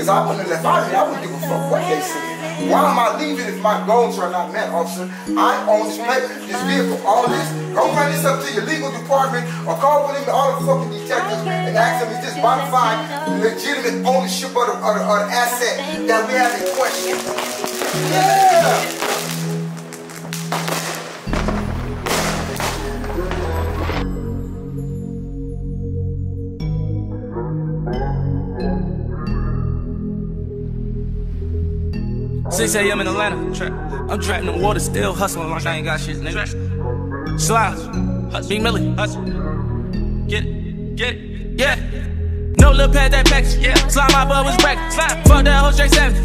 Because I wouldn't have left out. I wouldn't give a fuck what they said. Why am I leaving if my goals are not met, officer? I own this, this vehicle, all this. Go run this up to your legal department or call one of them, all the fucking detectives and ask them is this bona fide, legitimate ownership of the, of the, of the asset that we have in question. Yeah! Six a.m. in Atlanta. I'm trapped in the water, still hustling like I ain't got shit, nigga. Slides, Big Millie, hustle. Get it, get it, yeah. No little pad that package, yeah. Slime my butt was back, slime. Fuck that whole straight seven.